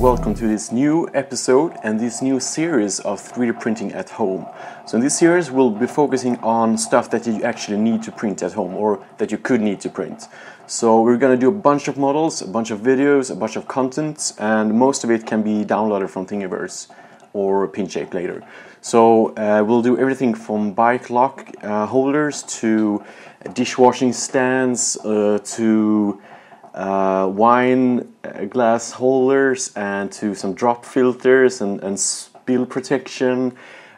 welcome to this new episode and this new series of 3D printing at home. So in this series we'll be focusing on stuff that you actually need to print at home or that you could need to print. So we're going to do a bunch of models, a bunch of videos, a bunch of content and most of it can be downloaded from Thingiverse or Pinshape later. So uh, we'll do everything from bike lock uh, holders to dishwashing stands uh, to uh, wine uh, glass holders and to some drop filters and, and spill protection,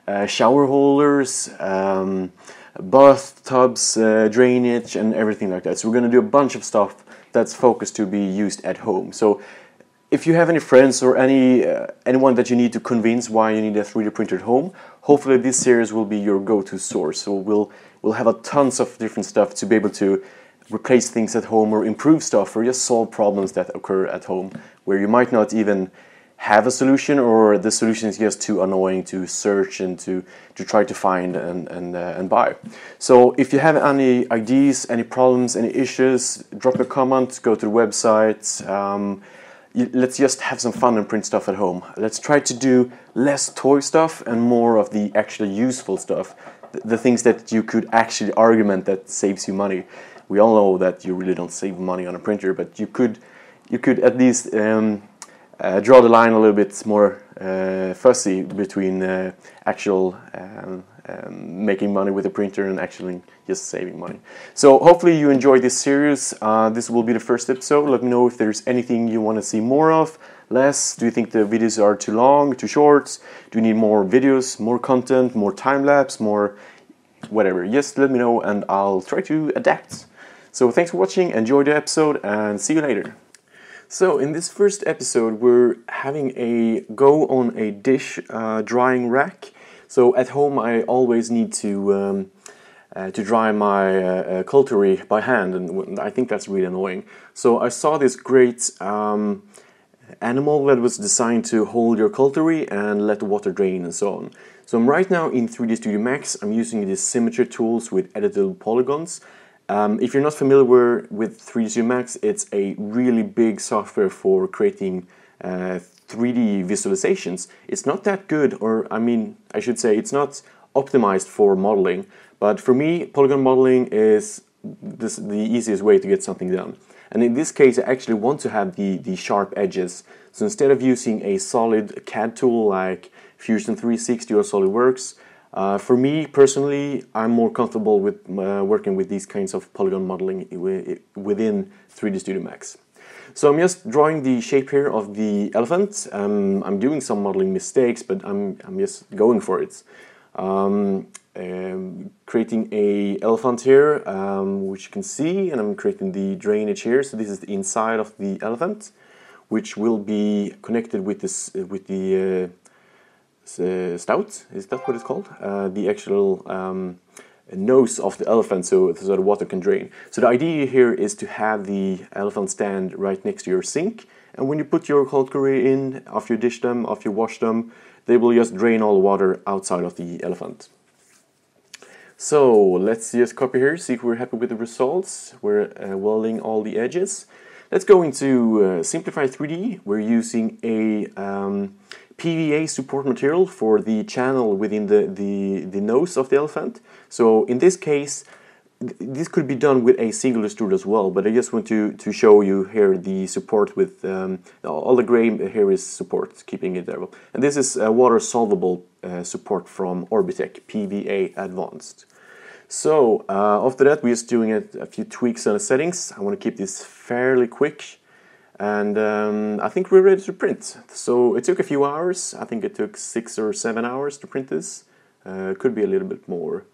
uh, shower holders, um, bathtubs, uh, drainage, and everything like that. So we're going to do a bunch of stuff that's focused to be used at home. So if you have any friends or any uh, anyone that you need to convince why you need a 3D printer at home, hopefully this series will be your go-to source. So we'll we'll have a tons of different stuff to be able to replace things at home or improve stuff or just solve problems that occur at home where you might not even have a solution or the solution is just too annoying to search and to, to try to find and, and, uh, and buy. So if you have any ideas, any problems, any issues, drop a comment, go to the website. Um, let's just have some fun and print stuff at home. Let's try to do less toy stuff and more of the actually useful stuff, the things that you could actually argument that saves you money we all know that you really don't save money on a printer, but you could you could at least um, uh, draw the line a little bit more uh, fussy between uh, actual um, um, making money with a printer and actually just saving money. So hopefully you enjoyed this series. Uh, this will be the first episode. Let me know if there's anything you want to see more of, less. Do you think the videos are too long, too short? Do you need more videos, more content, more time lapse, more whatever? Just let me know and I'll try to adapt. So thanks for watching, enjoy the episode, and see you later. So in this first episode, we're having a go on a dish uh, drying rack. So at home, I always need to um, uh, to dry my uh, uh by hand, and I think that's really annoying. So I saw this great um, animal that was designed to hold your cutlery and let the water drain and so on. So I'm right now in 3D Studio Max. I'm using these symmetry tools with editable polygons. Um, if you're not familiar with 3D Studio Max, it's a really big software for creating uh, 3D visualizations. It's not that good, or I mean, I should say, it's not optimized for modeling. But for me, polygon modeling is this, the easiest way to get something done. And in this case, I actually want to have the, the sharp edges. So instead of using a solid CAD tool like Fusion 360 or SolidWorks, uh, for me personally, I'm more comfortable with uh, working with these kinds of polygon modeling within 3D Studio Max. So I'm just drawing the shape here of the elephant. Um, I'm doing some modeling mistakes, but I'm, I'm just going for it. Um, um, creating a elephant here, um, which you can see, and I'm creating the drainage here. So this is the inside of the elephant, which will be connected with this with the uh, uh, stout, is that what it's called? Uh, the actual um, nose of the elephant so, so the water can drain. So the idea here is to have the elephant stand right next to your sink and when you put your cutlery in, after you dish them, after you wash them, they will just drain all the water outside of the elephant. So let's just copy here, see if we're happy with the results. We're uh, welding all the edges. Let's go into uh, Simplify 3D. We're using a um, PVA support material for the channel within the, the, the nose of the elephant. So in this case, this could be done with a single extrude as well, but I just want to, to show you here the support with um, all the gray here is support, keeping it there. And this is a water solvable uh, support from Orbitech PVA Advanced. So uh, after that, we're just doing a, a few tweaks on the settings. I want to keep this fairly quick and um, I think we're ready to print. So it took a few hours. I think it took six or seven hours to print this. Uh, could be a little bit more.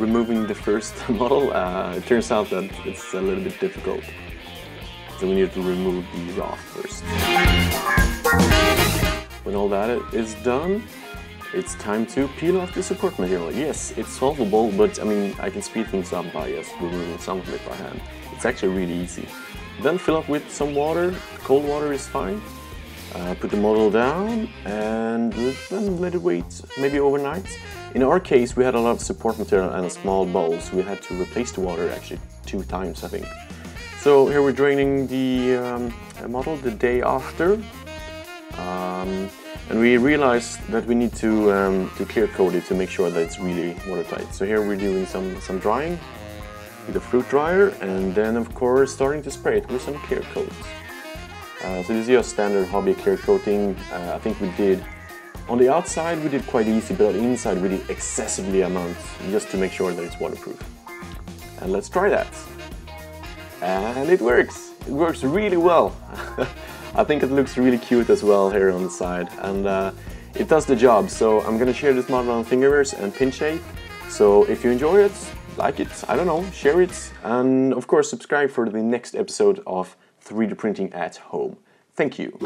Removing the first model, uh, it turns out that it's a little bit difficult. So we need to remove the raft first. when all that is done, it's time to peel off the support material. Yes, it's solvable, but I mean, I can speed things up by just removing some of it by hand. It's actually really easy. Then fill up with some water, cold water is fine. Uh, put the model down and let it wait maybe overnight. In our case, we had a lot of support material and a small bowl, so we had to replace the water actually two times, I think. So here we're draining the um, model the day after. Um, and we realized that we need to, um, to clear coat it to make sure that it's really watertight. So here we're doing some, some drying with a fruit dryer and then of course starting to spray it with some clear coat. Uh, so this is your standard hobby clear coating. Uh, I think we did, on the outside we did quite easy, but on the inside we did excessively amount just to make sure that it's waterproof. And let's try that. And it works! It works really well! I think it looks really cute as well here on the side and uh, it does the job. So I'm gonna share this model on Thingiverse and Pinshape. So if you enjoy it, like it, I don't know, share it, and of course subscribe for the next episode of 3D printing at home. Thank you.